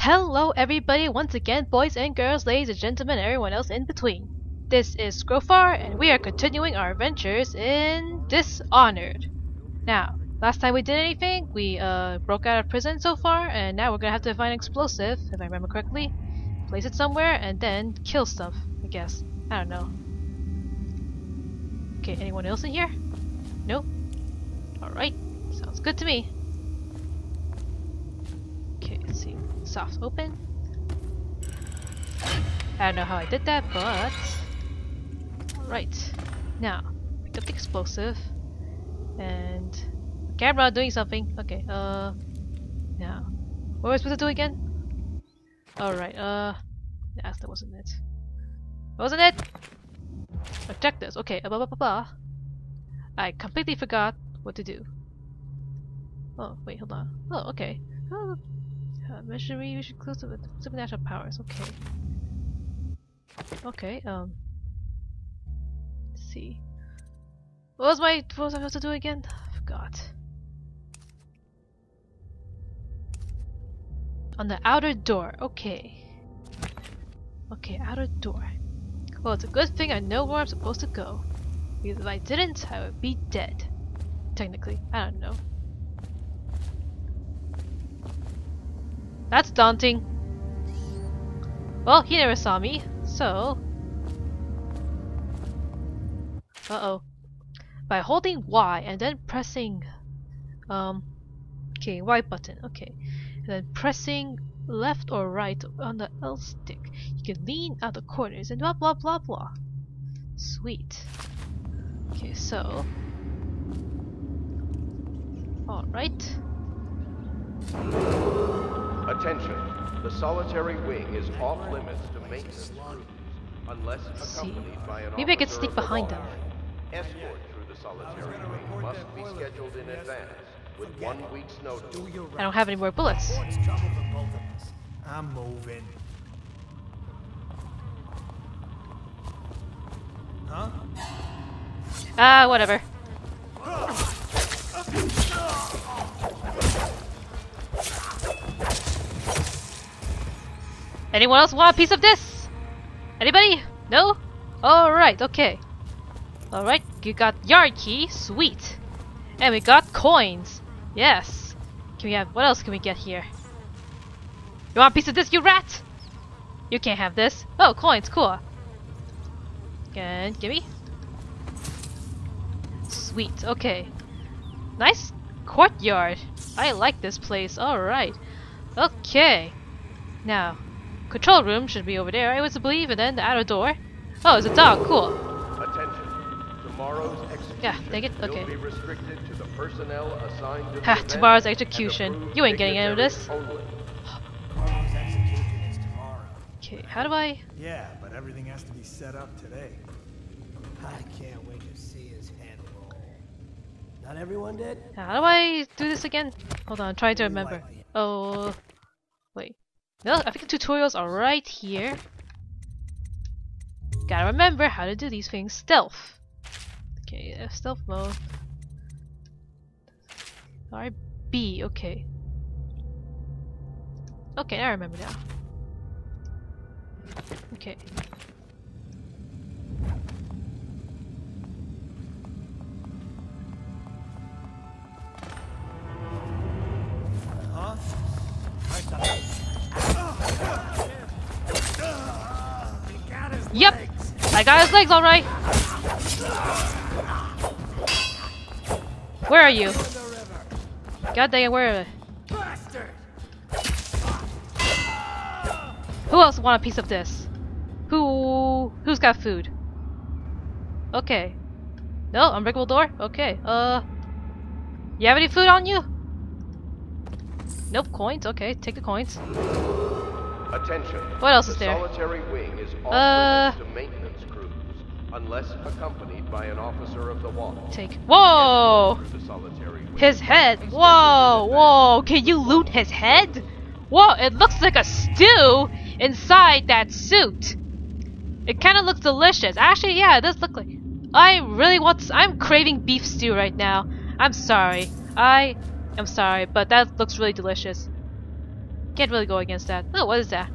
Hello everybody once again, boys and girls, ladies and gentlemen, everyone else in between. This is Scrofar, and we are continuing our adventures in Dishonored. Now, last time we did anything, we uh, broke out of prison so far, and now we're gonna have to find explosive, if I remember correctly, place it somewhere, and then kill stuff, I guess. I don't know. Okay, anyone else in here? Nope. Alright, sounds good to me. Okay, let's see. Soft open. I don't know how I did that, but... Right. Now, pick up the explosive. And... Camera doing something. Okay, uh... Now. What was I supposed to do again? Alright, uh... Yes, that wasn't it. Wasn't it? Objectives. Okay, blah blah blah blah. I completely forgot what to do. Oh, wait, hold on. Oh, okay. Oh, uh, machinery which includes with supernatural powers. Okay. Okay. Um. Let's see. What was my what was I supposed to do again? I forgot. On the outer door. Okay. Okay, outer door. Well, it's a good thing I know where I'm supposed to go. Because if I didn't, I would be dead. Technically. I don't know. That's daunting. Well, he never saw me, so... Uh-oh. By holding Y and then pressing... Um... Okay, Y button, okay. And then pressing left or right on the L stick, you can lean out the corners and blah blah blah blah. Sweet. Okay, so... Alright. Attention. The solitary wing is off limits to maintenance crews, unless see. accompanied by an Maybe I could officer sneak behind them. Escort through the solitary wing must be scheduled in advance with one week's notice. I don't have any more bullets. What's trouble for both of us? I'm moving. Huh? Ah, whatever. Anyone else want a piece of this? Anybody? No? Alright, okay. Alright, you got yard key, sweet. And we got coins. Yes. Can we have what else can we get here? You want a piece of this, you rat? You can't have this. Oh, coins, cool. And gimme. Sweet, okay. Nice courtyard. I like this place, alright. Okay. Now, control room should be over there, I would believe, and then the outer door. Oh, it's a dog, cool. Attention. Tomorrow's execution Yeah, take it, okay. will be restricted to the personnel assigned to Ha, event tomorrow's execution. You ain't getting any of this. only. Tomorrow's execution is tomorrow. Okay, how do I... Yeah, but everything has to be set up today. I can't wait to see his head roll. Not everyone did? How do I do this again? Hold on, I'm trying to remember. Oh... Wait. No, I think the tutorials are right here. Gotta remember how to do these things. Stealth. Okay, yeah, stealth mode. Alright, B, okay. Okay, I remember now. Okay. Legs alright! Where are you? God dang it, where? Who else want a piece of this? Who who's got food? Okay. No, unbreakable door? Okay. Uh You have any food on you? Nope, coins. Okay, take the coins. Attention. What else the is there? is Uh, limits to maintenance crews, unless accompanied by an officer of the law. Take Whoa! His head. Whoa, whoa. Can you loot his head? Whoa, it looks like a stew inside that suit. It kind of looks delicious. Actually, yeah, it does look like. I really want. I'm craving beef stew right now. I'm sorry. I am sorry, but that looks really delicious. Can't really go against that. Oh, what is that?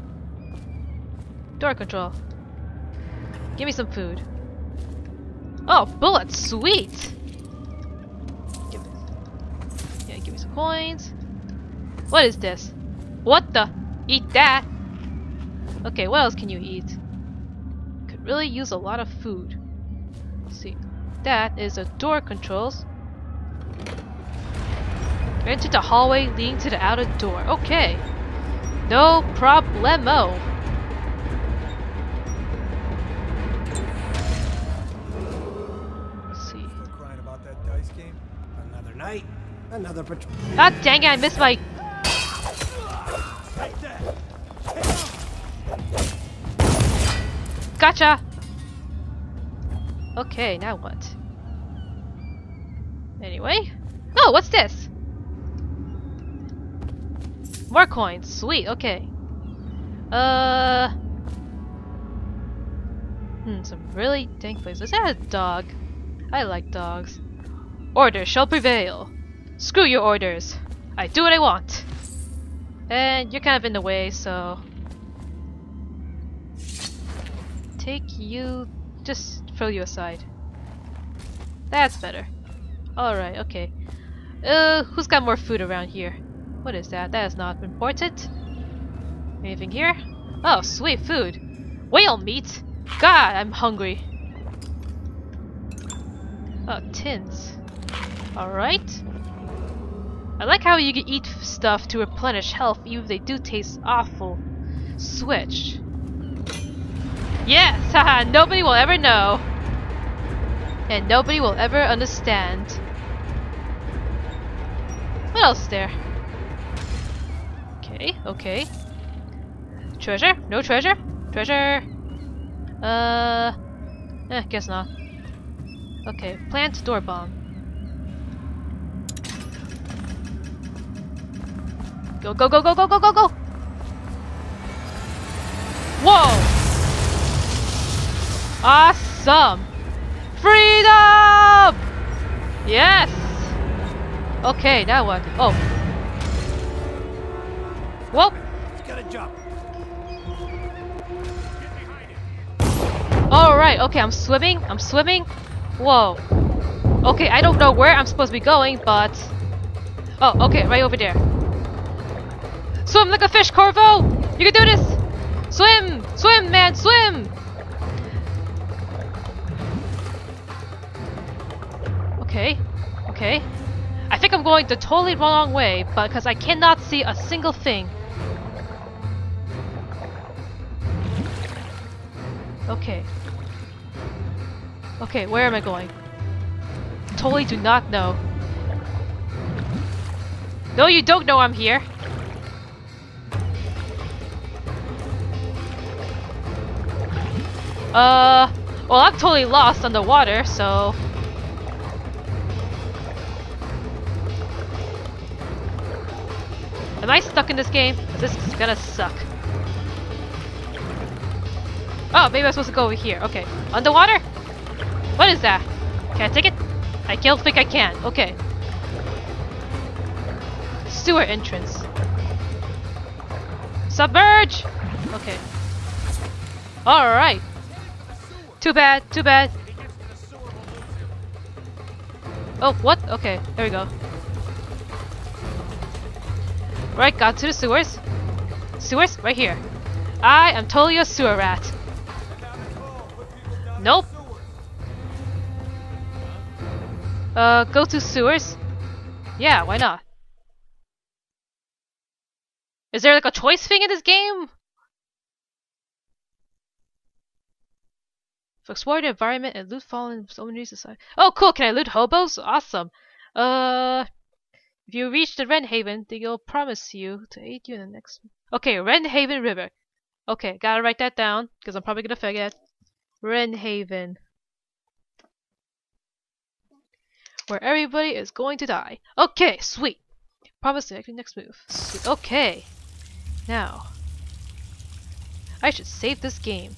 Door control. Give me some food. Oh, bullets! Sweet! Give me, yeah, give me some coins. What is this? What the? Eat that! Okay, what else can you eat? Could really use a lot of food. Let's see. That is a door controls. Enter the hallway leading to the outer door. Okay. No problemo. Another patrol. God dang it, I missed my... Gotcha! Okay, now what? Anyway. Oh, what's this? More coins. Sweet, okay. Uh... Hmm, some really dank places. Is that a dog? I like dogs. Order shall prevail. Screw your orders. I do what I want. And you're kind of in the way, so... Take you... Just throw you aside. That's better. Alright, okay. Uh, who's got more food around here? What is that? That is not important. Anything here? Oh, sweet food. Whale meat! God, I'm hungry. Oh, tins. Alright. I like how you can eat stuff to replenish health even if they do taste awful. Switch. Yes! Haha, nobody will ever know. And nobody will ever understand. What else there? Okay, okay. Treasure? No treasure? Treasure? Uh... Eh, guess not. Okay, plant door bomb. Go, go, go, go, go, go, go, go! Whoa! Awesome! Freedom! Yes! Okay, now what? Oh. Whoa! Gotta jump. Alright, okay, I'm swimming. I'm swimming. Whoa. Okay, I don't know where I'm supposed to be going, but... Oh, okay, right over there. Swim like a fish, Corvo! You can do this! Swim! Swim, man, swim! Okay, okay. I think I'm going the totally wrong way, but because I cannot see a single thing. Okay. Okay, where am I going? Totally do not know. No, you don't know I'm here. Uh, well, I'm totally lost underwater, so... Am I stuck in this game? This is gonna suck. Oh, maybe I'm supposed to go over here. Okay. Underwater? What is that? Can I take it? I don't think I can. Okay. Sewer entrance. Submerge! Okay. Alright. Too bad, too bad. Oh, what? Okay, there we go. Right, got to the sewers. Sewers? Right here. I am totally a sewer rat. Nope. Uh, go to sewers? Yeah, why not? Is there like a choice thing in this game? Explore the environment and loot fallen aside. Oh, cool! Can I loot hobos? Awesome. Uh, if you reach the Renhaven, they'll promise you to aid you in the next. Okay, Renhaven River. Okay, gotta write that down because I'm probably gonna forget. Renhaven. Where everybody is going to die. Okay, sweet. Promise to make the next move. Sweet. Okay. Now. I should save this game.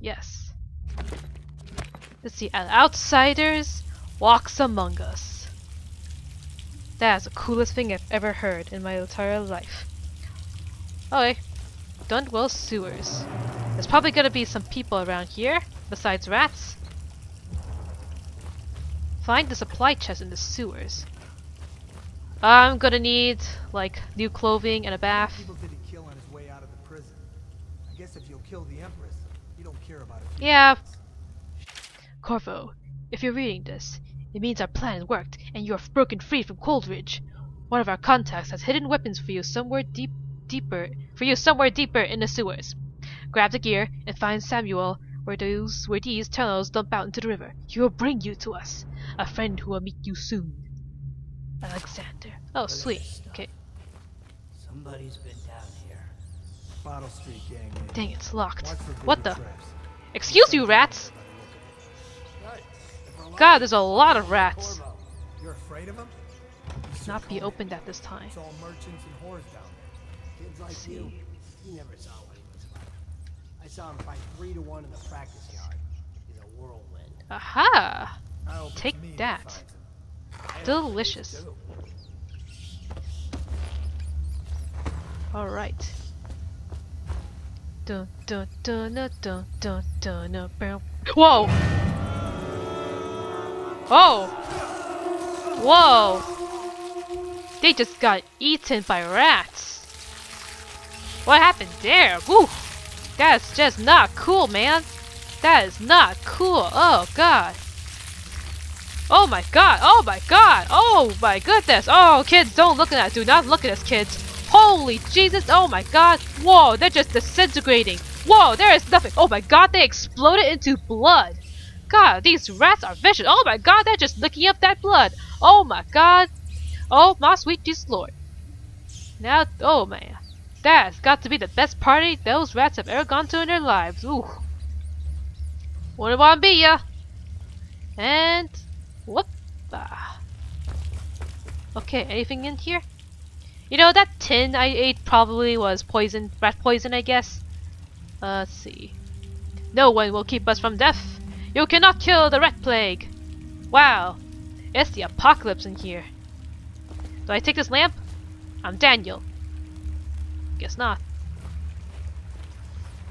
Yes. Let's see, uh, outsiders walks among us. That is the coolest thing I've ever heard in my entire life. Okay, Dunwall sewers. There's probably gonna be some people around here, besides rats. Find the supply chest in the sewers. I'm gonna need, like, new clothing and a bath. People did kill on his way out of the prison? I guess if you'll kill the Empress, care about it. Yeah. Corvo, if you're reading this, it means our plan worked and you have broken free from Coldridge. One of our contacts has hidden weapons for you somewhere deep deeper for you somewhere deeper in the sewers. Grab the gear and find Samuel where those where these tunnels dump out into the river. He will bring you to us. A friend who will meet you soon. Alexander. Oh sweet. Okay. Somebody's been down here. Bottle Street gang. Eh? Dang it's locked. What the? traps. Excuse you rats! God, there's a lot of rats. You're afraid of him? Not be opened at this time. It's all merchants and whores down there. Kids like see. you, you never saw what he was like. I saw him fight three to one in the practice yard. He's a whirlwind. Aha! I hope it's Take that that. finds him. I hope Delicious. Alright. Whoa! Oh! Whoa! They just got eaten by rats. What happened there? Woo! That's just not cool, man. That is not cool. Oh god. Oh my god. Oh my god. Oh my goodness. Oh, kids, don't look at that. Do not look at us, kids. Holy Jesus. Oh my god. Whoa, they're just disintegrating. Whoa, there is nothing. Oh my god, they exploded into blood. God, these rats are vicious. Oh my god, they're just licking up that blood. Oh my god. Oh my sweet Jesus Lord. Now, oh man. That's got to be the best party those rats have ever gone to in their lives. Ooh. Wouldn't want to be ya. And whoop. ah. Okay, anything in here? You know that tin I ate probably was poison, rat poison, I guess. Uh, let's see. No one will keep us from death. You cannot kill the rat plague. Wow, it's the apocalypse in here. Do I take this lamp? I'm Daniel. Guess not.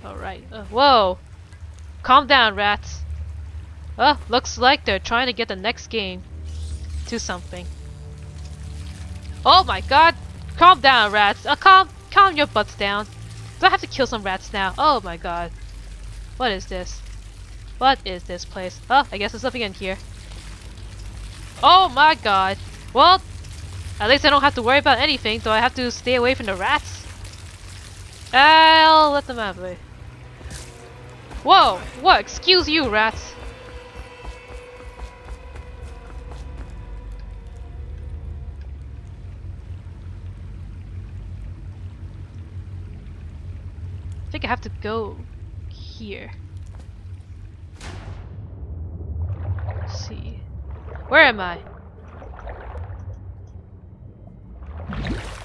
Alright. Uh, whoa! Calm down, rats. Uh, looks like they're trying to get the next game to something. Oh my god! Calm down, rats. Uh, calm, calm your butts down. Do I have to kill some rats now? Oh my god. What is this? What is this place? Oh, I guess there's something in here. Oh my god. Well, at least I don't have to worry about anything. Do I have to stay away from the rats? I'll let them have it. Whoa! What? Excuse you, rats. I have to go here. Let's see. Where am I?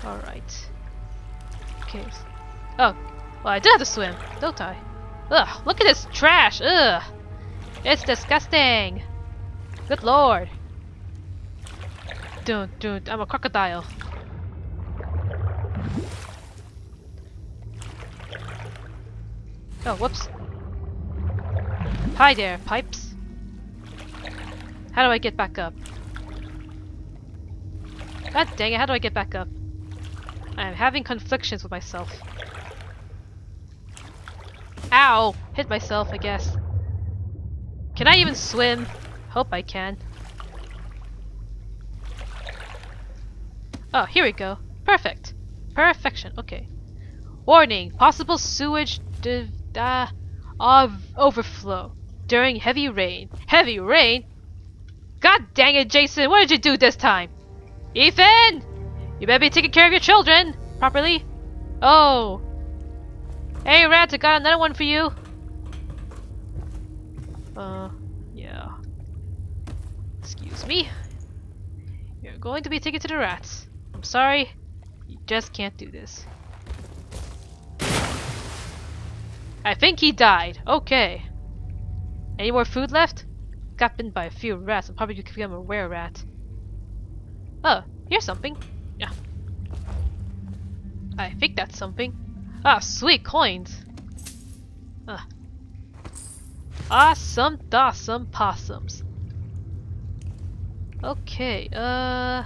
Alright. Okay. Oh, well I do have to swim, don't I? Ugh, look at this trash! Ugh! It's disgusting! Good lord! Dun dun, I'm a crocodile. Oh, whoops. Hi there, pipes. How do I get back up? God dang it, how do I get back up? I'm having conflictions with myself. Ow! Hit myself, I guess. Can I even swim? Hope I can. Oh, here we go. Perfect. Perfection. Okay. Warning: Possible sewage div uh, of overflow during heavy rain. Heavy rain? God dang it, Jason! What did you do this time? Ethan! You better be taking care of your children properly. Oh. Hey, Rats, I got another one for you. Uh, yeah. Excuse me. You're going to be taken to the rats. I'm sorry. You just can't do this. I think he died. Okay. Any more food left? got bitten by a few rats. I'm probably gonna become a rare rat. Oh, here's something. Yeah. I think that's something. Ah, sweet coins. Ah. Awesome, awesome possums. Okay, uh...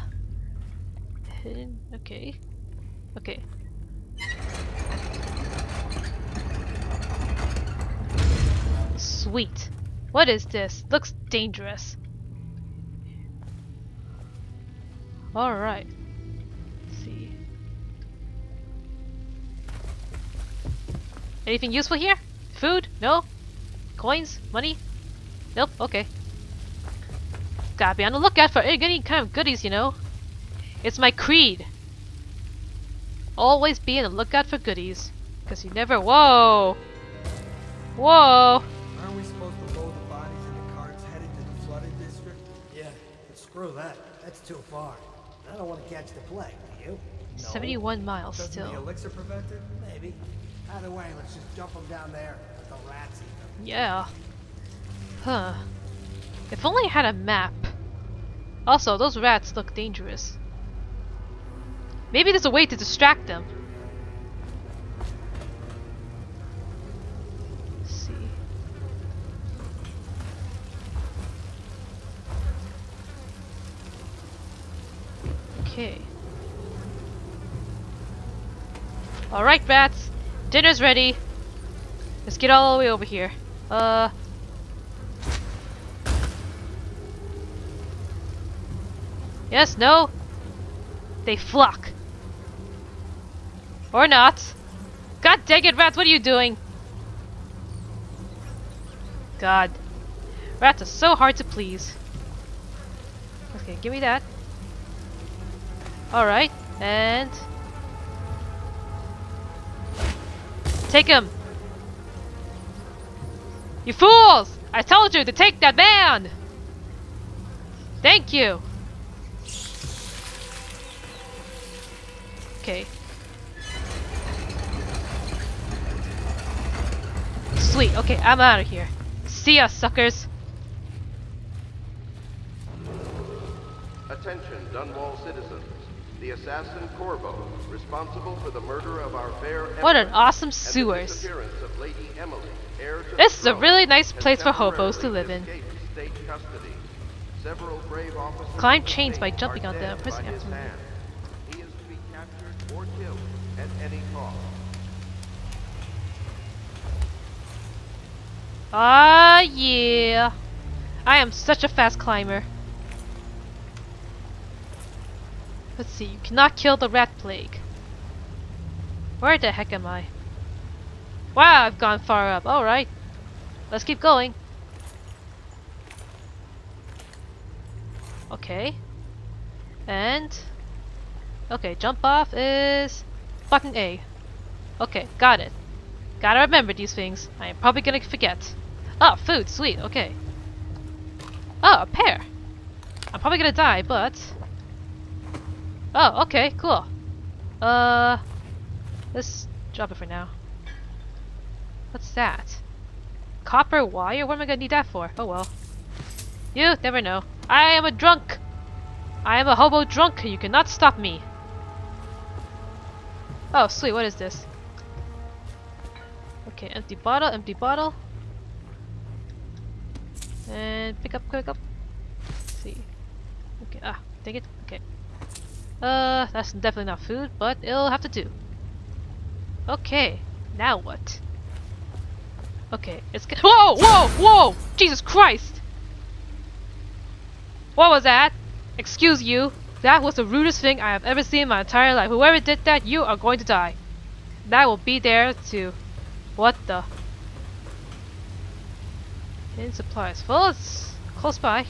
Okay. Okay. Sweet. What is this? Looks dangerous. Alright. See. Anything useful here? Food? No? Coins? Money? Nope, okay. Gotta be on the lookout for any kind of goodies, you know. It's my creed. Always be on the lookout for goodies. Because you never- Whoa! Whoa! Screw that. That's too far. I don't want to catch the plague, do you? 71 miles Doesn't the still. elixir prevent it? Maybe. Either way, let's just jump them down there. Let the rats eat them. Yeah. Huh. If only I had a map. Also, those rats look dangerous. Maybe there's a way to distract them. Let's see. Okay. Alright, rats. Dinner's ready. Let's get all the way over here. Uh. Yes, no? They flock. Or not. God dang it, rats, what are you doing? God. Rats are so hard to please. Okay, give me that. Alright, and... Take him! You fools! I told you to take that man! Thank you! Okay. Sweet, okay, I'm out of here. See ya, suckers! Attention, Dunwall citizens. The assassin Corvo, responsible for the murder of our fair What an awesome sewers. Emily, heir to the This is a really nice place for hobos to live in. State custody. Several brave officers Climb chains by jumping on the prison by his after- He is to be captured or killed at any cost. Ah, yeah. I am such a fast climber. Let's see, you cannot kill the rat plague. Where the heck am I? Wow, I've gone far up. Alright. Let's keep going. Okay. And... Okay, jump off is... Button A. Okay, got it. Gotta remember these things. I am probably gonna forget. Oh, food, sweet, okay. Oh, a pear. I'm probably gonna die, but... Oh, okay, cool. Uh... Let's drop it for now. What's that? Copper wire? What am I gonna need that for? Oh well. You never know. I am a drunk! I am a hobo drunk, you cannot stop me. Oh, sweet, what is this? Okay, empty bottle, empty bottle. And pick up, pick up. Let's see. Okay, ah, take it. Uh, that's definitely not food, but it'll have to do. Okay, now what? Okay, it's g- Whoa, whoa, whoa! Jesus Christ! What was that? Excuse you. That was the rudest thing I have ever seen in my entire life. Whoever did that, you are going to die. That will be there to... What the? In supplies. Well, it's close by.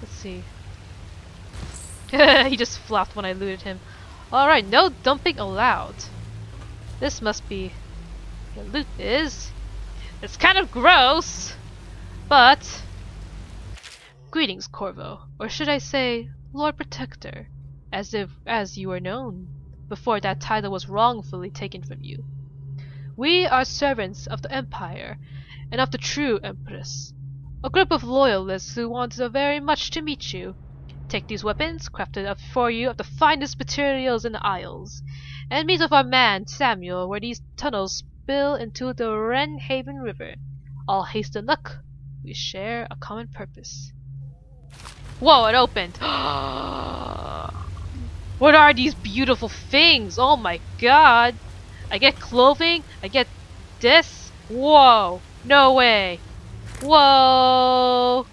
Let's see. he just flopped when I looted him. Alright, no dumping allowed. This must be the loot is. It's kind of gross, but greetings, Corvo, or should I say, Lord Protector, as if as you are known before that title was wrongfully taken from you. We are servants of the Empire and of the true Empress. A group of loyalists who want very much to meet you. Take these weapons, crafted up for you of the finest materials in the Isles, and meet with our man Samuel where these tunnels spill into the Renhaven River. All haste and luck. We share a common purpose. Whoa, it opened! what are these beautiful things? Oh my god! I get clothing? I get this? Whoa! No way! Whoa!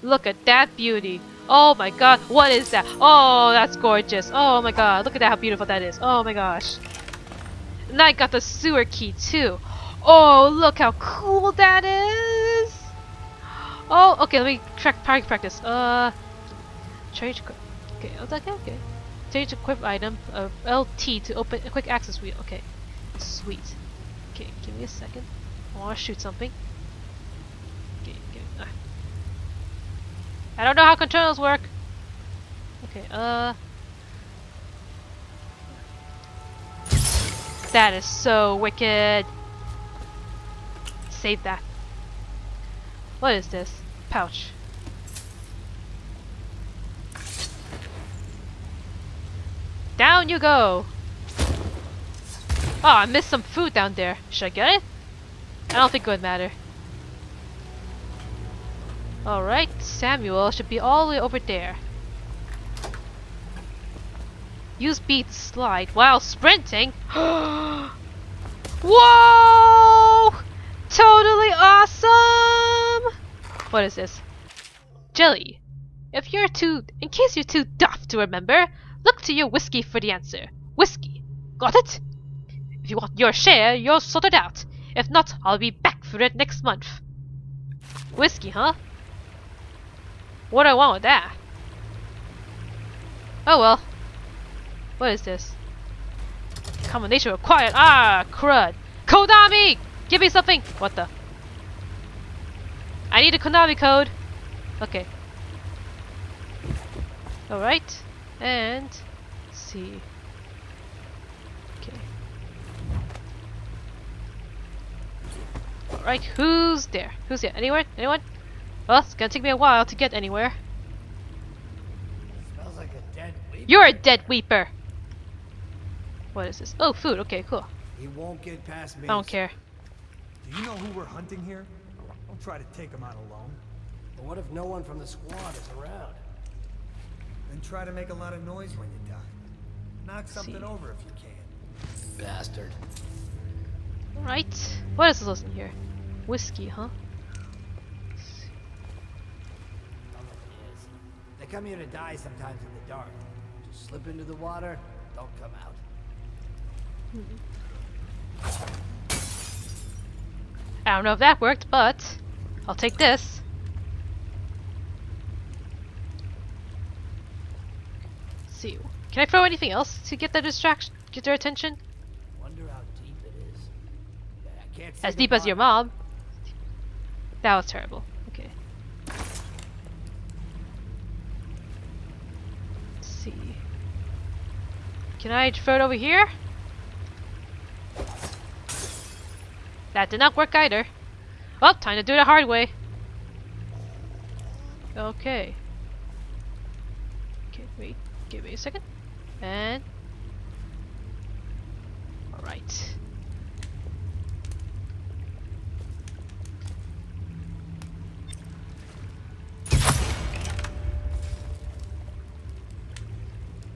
Look at that beauty! Oh my god, what is that? Oh, that's gorgeous! Oh my god, look at that, how beautiful that is! Oh my gosh! And I got the sewer key too! Oh, look how cool that is! Oh, okay, let me track parry practice. Uh, change. Okay, okay, okay. Change equip item of LT to open a quick access wheel. Okay, sweet. Okay, give me a second. I want to shoot something. Okay, okay. Uh. I don't know how controls work. Okay, uh. That is so wicked. Save that. What is this? Pouch. Down you go! Oh, I missed some food down there. Should I get it? I don't think it would matter. Alright, Samuel should be all the way over there. Use B to slide while sprinting. Whoa! Totally awesome! What is this? Jelly. If you're too, in case you're too duff to remember, look to your whiskey for the answer. Whiskey. Got it? If you want your share, you'll sort it out. If not, I'll be back for it next month. Whiskey, huh? What do I want with that? Oh well. What is this? Combination required. Ah, crud. Kodami! Give me something! What the? I need a Konami code. Okay. Alright. And see. Okay. Alright, who's there? Who's there? Anyone? Anyone? Well, it's gonna take me a while to get anywhere. Smells like a dead weep. You're a dead weeper! What is this? Oh, food. Okay, cool. He won't get past me. I don't care. Do you know who we're hunting here? Don't try to take him out alone. But what if no one from the squad is around? Then try to make a lot of noise when you die. Knock something See. over if you can. Bastard. Alright. What is this is listed here? Whiskey, huh? They come here to die sometimes in the dark. Just slip into the water, don't come out. I don't know if that worked, but I'll take this. Let's see. Can I throw anything else to get their distraction, get their attention? Wonder how deep it is. I can't see As deep as your mom. That was terrible. Okay. Let's see. Can I throw it over here? That did not work either. Well, time to do it the hard way. Okay. Okay, wait. Give me a second. And... Alright.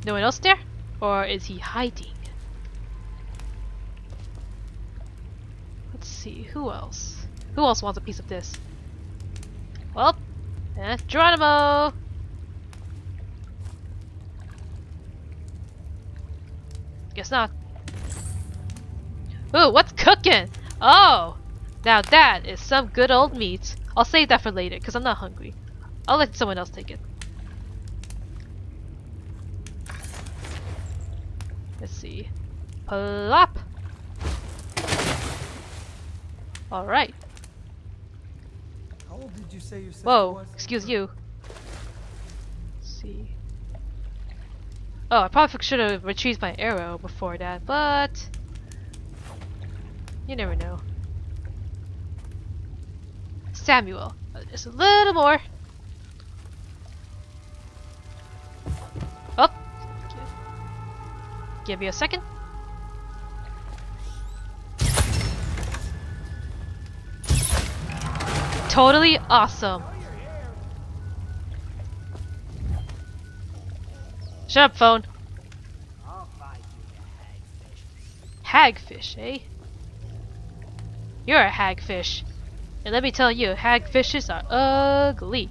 No one else there? Or is he hiding? Let's see, who else? Who else wants a piece of this? Well, that's Geronimo! Guess not. Ooh, what's cooking? Oh! Now that is some good old meat. I'll save that for later, because I'm not hungry. I'll let someone else take it. Let's see. Plop! Alright. How old did you say your Whoa, was? excuse you. Let's see. Oh, I probably should have retrieved my arrow before that, but you never know. Samuel, Uh, Just a little more. Give you a second. Totally awesome. Shut up, phone. Hagfish, eh? You're a hagfish. And let me tell you, hagfishes are ugly.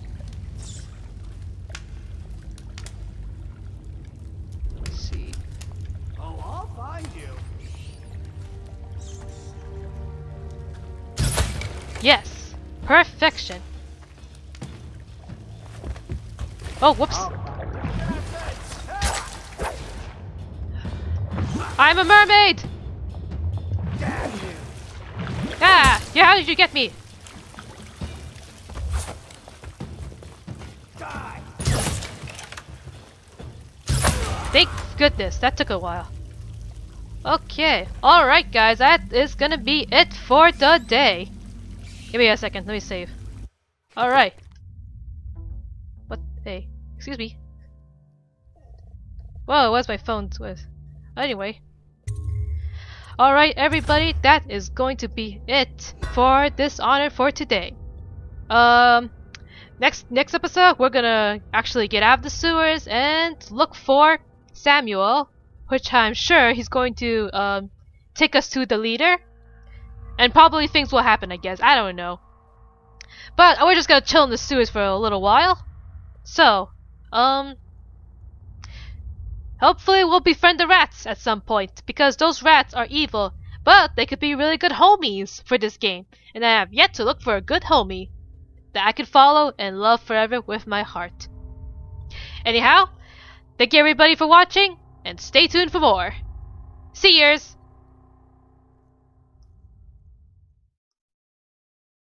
Yes! Perfection! Oh, whoops! I'm a mermaid! Ah! Yeah, how did you get me? Thank goodness, that took a while. Okay, alright guys, that is gonna be it for the day. Give me a second, let me save. Alright. What? Hey, excuse me. Whoa, where's my phone with? Anyway. Alright everybody, that is going to be it for this honor for today. Um, next next episode, we're gonna actually get out of the sewers and look for Samuel, which I'm sure he's going to um, take us to the leader. And probably things will happen, I guess. I don't know. But we're just gonna chill in the sewers for a little while. So, um, hopefully we'll befriend the rats at some point because those rats are evil, but they could be really good homies for this game. And I have yet to look for a good homie that I could follow and love forever with my heart. Anyhow, thank you everybody for watching and stay tuned for more. See yous!